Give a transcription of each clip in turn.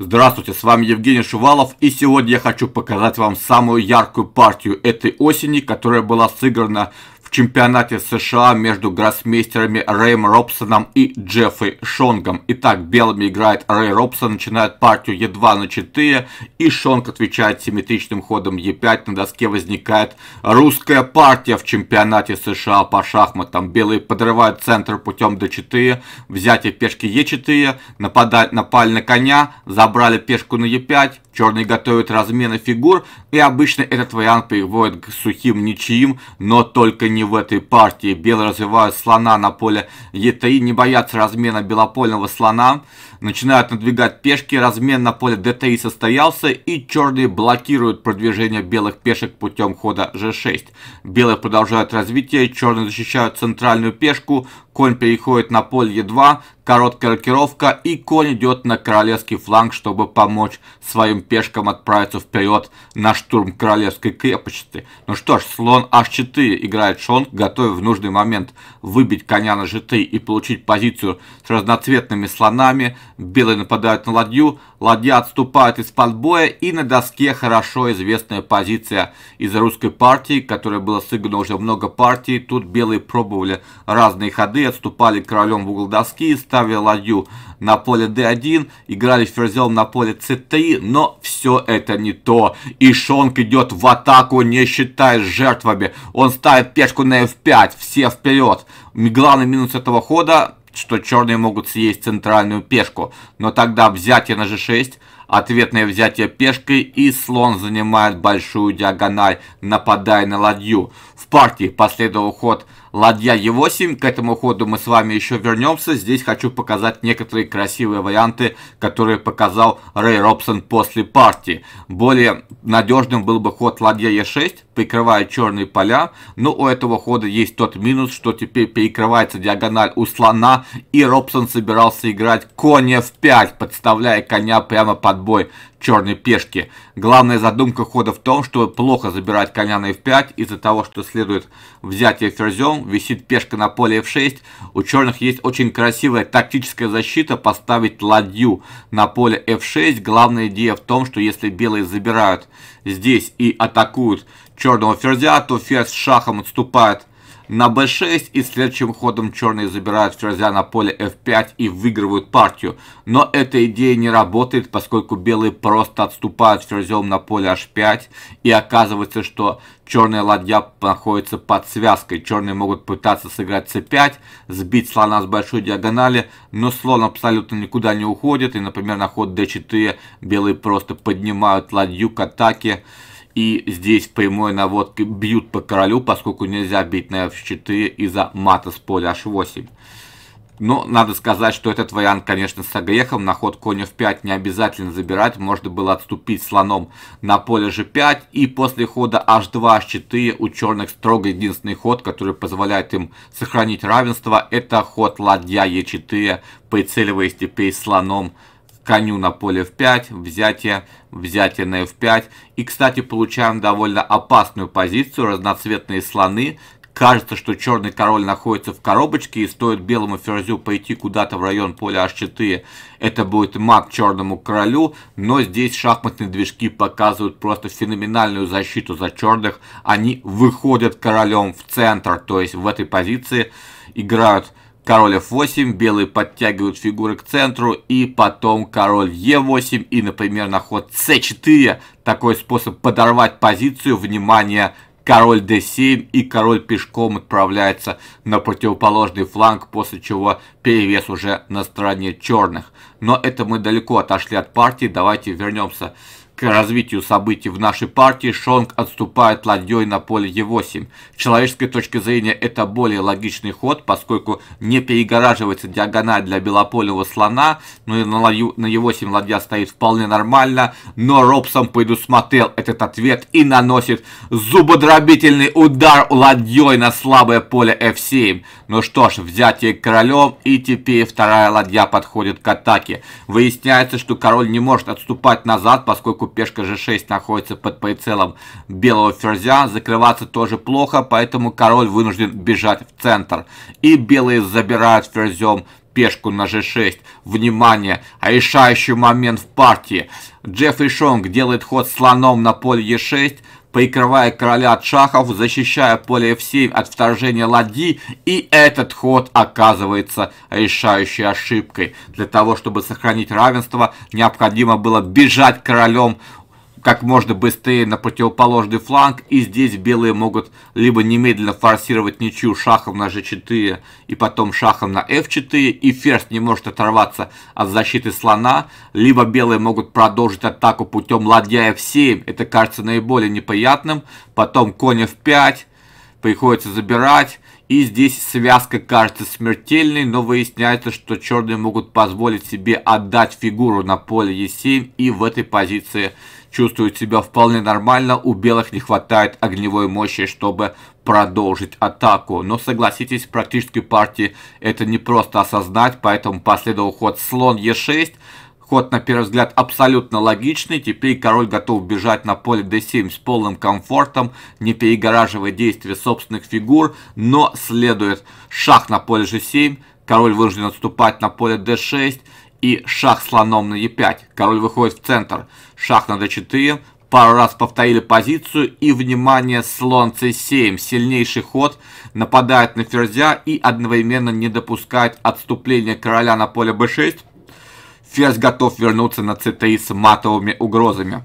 Здравствуйте, с вами Евгений Шувалов, и сегодня я хочу показать вам самую яркую партию этой осени, которая была сыграна чемпионате США между гроссмейстерами Рэем Робсоном и Джеффри Шонгом. Итак, белыми играет Рэй Робсон, начинает партию Е2 на 4, и Шонг отвечает симметричным ходом Е5. На доске возникает русская партия в чемпионате США по шахматам. Белые подрывают центр путем d4, взятие пешки Е4, нападать, напали на коня, забрали пешку на Е5, черные готовят размены фигур, и обычно этот вариант приводит к сухим ничьим, но только не в этой партии. Белые развивают слона на поле Е3, не боятся размена белопольного слона, начинают надвигать пешки, размен на поле d3 состоялся, и черные блокируют продвижение белых пешек путем хода g6. Белые продолжают развитие, черные защищают центральную пешку, конь переходит на поле e2, короткая рокировка, и конь идет на королевский фланг, чтобы помочь своим пешкам отправиться вперед на штурм королевской крепости. Ну что ж, слон h4 играет шонг, готовя в нужный момент выбить коня на g3 и получить позицию с разноцветными слонами. Белые нападают на ладью, ладья отступает из-под боя, и на доске хорошо известная позиция из русской партии, которая была сыграна уже много партий. Тут белые пробовали разные ходы, отступали королем в угол доски, ставили ладью на поле d1, играли ферзем на поле c3, но все это не то. И Шонг идет в атаку, не считаясь жертвами. Он ставит пешку на f5, все вперед. Главный минус этого хода что черные могут съесть центральную пешку, но тогда взятие на g6, ответное взятие пешкой и слон занимает большую диагональ, нападая на ладью. В партии последовал ход ладья Е8. К этому ходу мы с вами еще вернемся. Здесь хочу показать некоторые красивые варианты, которые показал Рэй Робсон после партии. Более надежным был бы ход ладья Е6, прикрывая черные поля. Но у этого хода есть тот минус, что теперь перекрывается диагональ у слона. И Робсон собирался играть конь F5, подставляя коня прямо под бой черной пешки. Главная задумка хода в том, что плохо забирать коня на f5 из-за того, что следует взятие ферзем, висит пешка на поле f6. У черных есть очень красивая тактическая защита поставить ладью на поле f6. Главная идея в том, что если белые забирают здесь и атакуют черного ферзя, то ферзь шахом отступает на b6 и следующим ходом черные забирают ферзя на поле f5 и выигрывают партию. Но эта идея не работает, поскольку белые просто отступают ферзем на поле h5 и оказывается, что черная ладья находится под связкой. Черные могут пытаться сыграть c5, сбить слона с большой диагонали, но слон абсолютно никуда не уходит и, например, на ход d4 белые просто поднимают ладью к атаке. И здесь прямой наводкой бьют по королю, поскольку нельзя бить на f4 из-за мата с поля h8. Но надо сказать, что этот вариант, конечно, с огрехом. На ход конь f5 не обязательно забирать. Можно было отступить слоном на поле g5. И после хода h2, h4 у черных строго единственный ход, который позволяет им сохранить равенство. Это ход ладья e4, прицеливаясь теперь слоном коню на поле f5, взятие, взятие на f5. И, кстати, получаем довольно опасную позицию, разноцветные слоны. Кажется, что черный король находится в коробочке и стоит белому ферзю пойти куда-то в район поля h4. Это будет маг черному королю, но здесь шахматные движки показывают просто феноменальную защиту за черных. Они выходят королем в центр, то есть в этой позиции играют король f8, белые подтягивают фигуры к центру, и потом король e8, и, например, на ход c4, такой способ подорвать позицию, внимание, король d7, и король пешком отправляется на противоположный фланг, после чего перевес уже на стороне черных. Но это мы далеко отошли от партии, давайте вернемся к развитию событий в нашей партии Шонг отступает ладьей на поле Е8. С человеческой точки зрения это более логичный ход, поскольку не перегораживается диагональ для белопольного слона, но и на, ладью, на Е8 ладья стоит вполне нормально, но Робсон предусмотрел этот ответ и наносит зубодробительный удар ладьей на слабое поле F7. Ну что ж, взятие королем и теперь вторая ладья подходит к атаке. Выясняется, что король не может отступать назад, поскольку поскольку пешка g6 находится под прицелом белого ферзя, закрываться тоже плохо, поэтому король вынужден бежать в центр. И белые забирают ферзем пешку на g6. Внимание, решающий момент в партии. Джеффри Шонг делает ход слоном на поле e6, прикрывая короля от шахов, защищая поле f7 от вторжения ладьи, и этот ход оказывается решающей ошибкой. Для того, чтобы сохранить равенство, необходимо было бежать королем как можно быстрее на противоположный фланг. И здесь белые могут либо немедленно форсировать ничью шахом на g4 и потом шахом на f4. И ферзь не может оторваться от защиты слона. Либо белые могут продолжить атаку путем ладья f7. Это кажется наиболее неприятным. Потом конь f5. Приходится забирать. И здесь связка кажется смертельной, но выясняется, что черные могут позволить себе отдать фигуру на поле e7 и в этой позиции чувствуют себя вполне нормально, у белых не хватает огневой мощи, чтобы продолжить атаку. Но согласитесь, в практической партии это не просто осознать, поэтому последовал ход слон e6, Ход, на первый взгляд, абсолютно логичный. Теперь король готов бежать на поле d7 с полным комфортом, не перегораживая действия собственных фигур, но следует шах на поле g7, король вынужден отступать на поле d6, и шах слоном на e5. Король выходит в центр. Шах на d4. Пару раз повторили позицию и, внимание, слон c7. Сильнейший ход. Нападает на ферзя и одновременно не допускает отступления короля на поле b6. Ферзь готов вернуться на c3 с матовыми угрозами.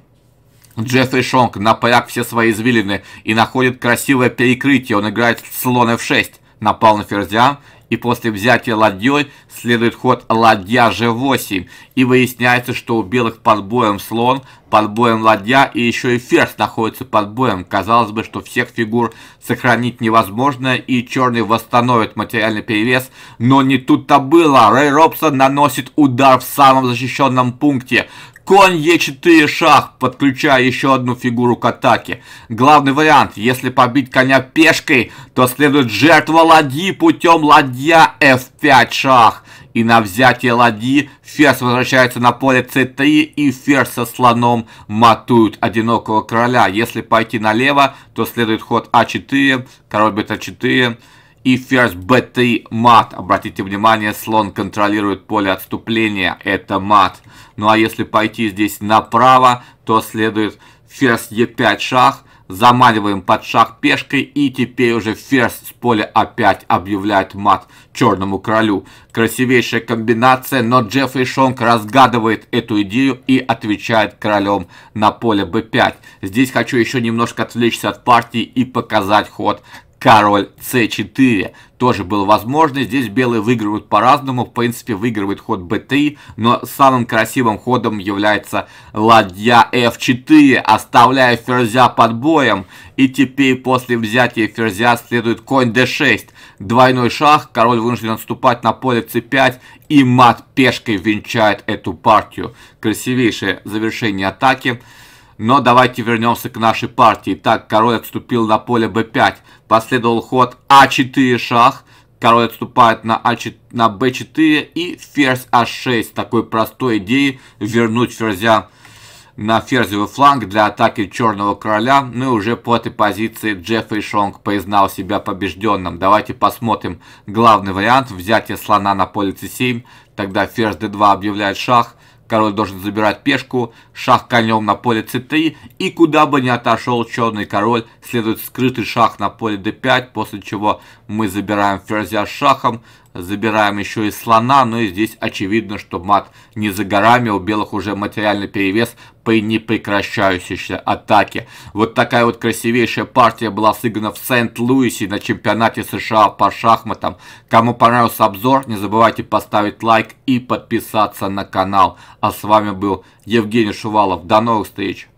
Джеффри Шонг напряг все свои извилины и находит красивое перекрытие. Он играет слон f6. Напал на ферзя и после взятия ладьей следует ход ладья g8, и выясняется, что у белых под боем слон, под боем ладья и еще и ферзь находится под боем. Казалось бы, что всех фигур сохранить невозможно, и черный восстановит материальный перевес, но не тут-то было. Рэй Робсон наносит удар в самом защищенном пункте. Конь Е4 шах, подключая еще одну фигуру к атаке. Главный вариант, если побить коня пешкой, то следует жертва ладьи путем ладья F5 шах. И на взятие ладьи ферзь возвращается на поле c3 и ферзь со слоном матуют одинокого короля. Если пойти налево, то следует ход а4, король бета4 и ферзь b3 мат. Обратите внимание, слон контролирует поле отступления, это мат. Ну а если пойти здесь направо, то следует ферзь e5 шах, заманиваем под шах пешкой и теперь уже ферзь с поля опять объявляет мат черному королю. Красивейшая комбинация, но Джеффри Шонг разгадывает эту идею и отвечает королем на поле b5. Здесь хочу еще немножко отвлечься от партии и показать ход король c4 тоже был возможно. Здесь белые выигрывают по-разному. В принципе, выигрывает ход b3, но самым красивым ходом является ладья f4, оставляя ферзя под боем. И теперь после взятия ферзя следует конь d6. Двойной шаг, король вынужден отступать на поле c5, и мат пешкой венчает эту партию. Красивейшее завершение атаки. Но давайте вернемся к нашей партии. Так, король отступил на поле b5. Последовал ход а4 шах. Король отступает на, А4, на b4 и ферзь а6. Такой простой идеей вернуть ферзя на ферзевый фланг для атаки черного короля. Ну и уже по этой позиции Джеффри Шонг признал себя побежденным. Давайте посмотрим главный вариант. Взятие слона на поле c7. Тогда ферзь d2 объявляет шах. Король должен забирать пешку, шах конем на поле c3, и куда бы ни отошел черный король, следует скрытый шах на поле d5, после чего мы забираем ферзя шахом, забираем еще и слона, но и здесь очевидно, что мат не за горами, у белых уже материальный перевес при непрекращающейся атаке. Вот такая вот красивейшая партия была сыграна в Сент-Луисе на чемпионате США по шахматам. Кому понравился обзор, не забывайте поставить лайк и подписаться на канал. А с вами был Евгений Шувалов. До новых встреч!